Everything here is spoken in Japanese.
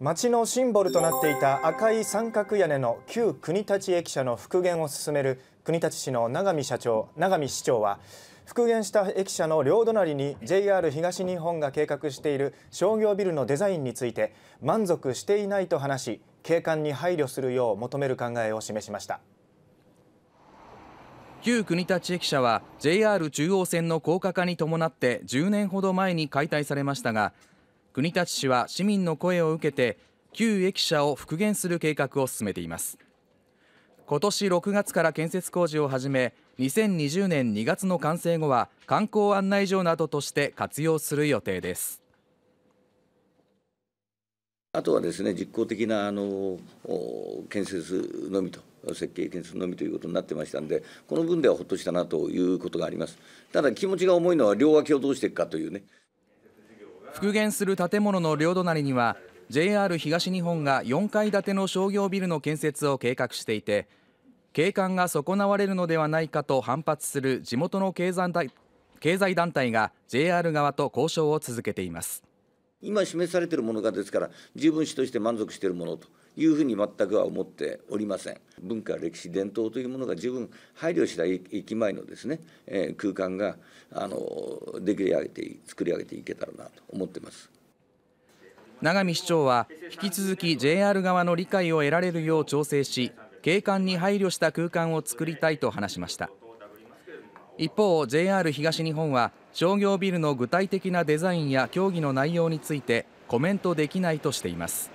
町のシンボルとなっていた赤い三角屋根の旧国立駅舎の復元を進める国立市の永見社長永見市長は復元した駅舎の両隣に JR 東日本が計画している商業ビルのデザインについて満足していないと話し景観に配慮するよう求める考えを示しました。旧国立駅舎は JR 中央線の高架化に伴って10年ほど前に解体されましたが国立市は市民の声を受けて旧駅舎を復元する計画を進めています。今年6月から建設工事を始め2020年2月の完成後は観光案内所などとして活用する予定です。あとはですね実効的なあの建設のみと設計建設のみということになってましたんでこの分ではほっとしたなということがあります。ただ気持ちが重いのは両脇をどうしていくかというね。復元する建物の両隣には JR 東日本が4階建ての商業ビルの建設を計画していて景観が損なわれるのではないかと反発する地元の経済団体が JR 側と交渉を続けています。今示されているものがですから十分市として満足しているものというふうに全くは思っておりません。文化歴史伝統というものが十分配慮した駅前のですね、えー、空間があの出来上げて作り上げていけたらなと思ってます。永見市長は引き続き JR 側の理解を得られるよう調整し景観に配慮した空間を作りたいと話しました。一方 JR 東日本は商業ビルの具体的なデザインや協議の内容についてコメントできないとしています。